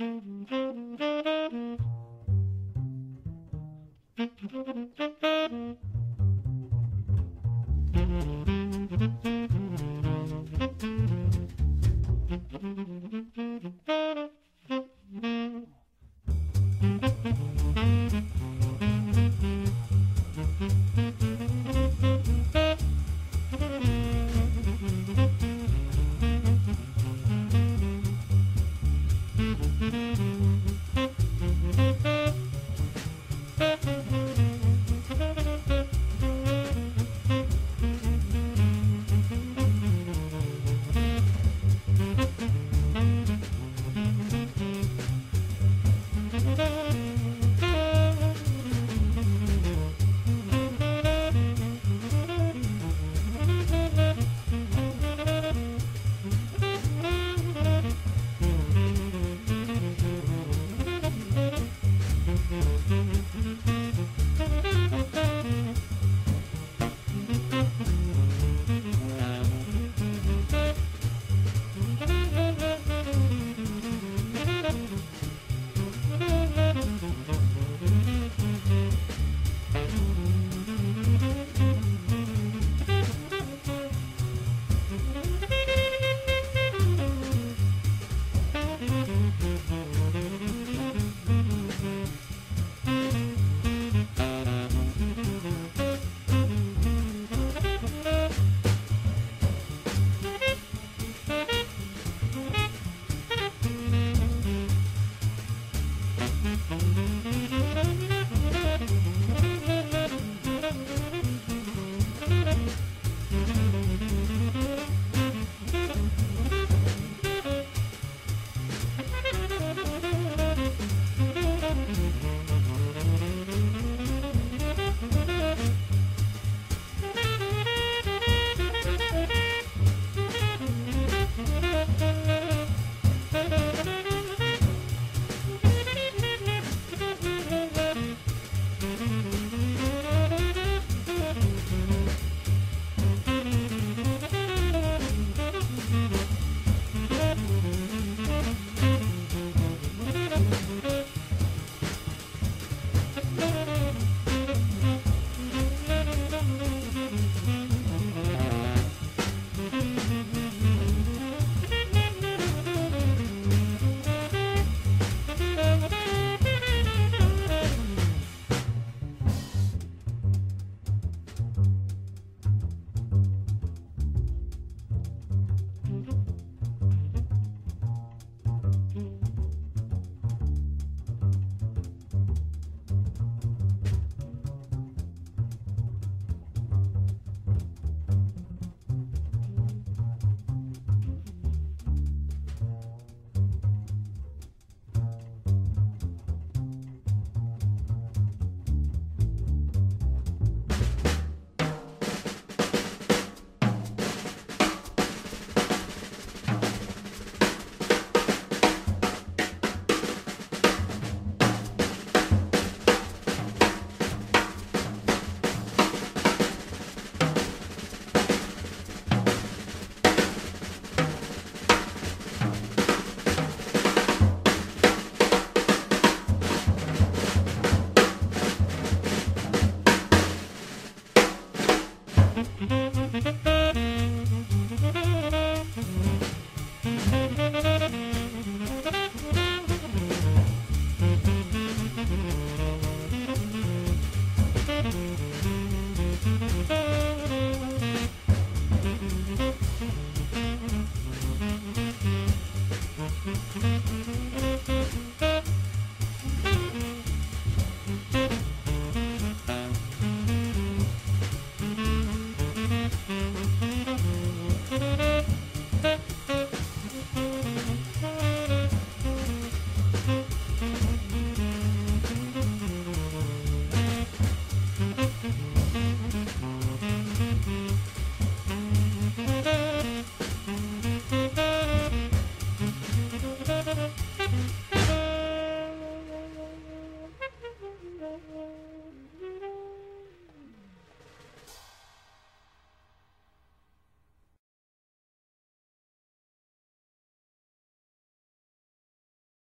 Mm-hmm. Mm-hmm.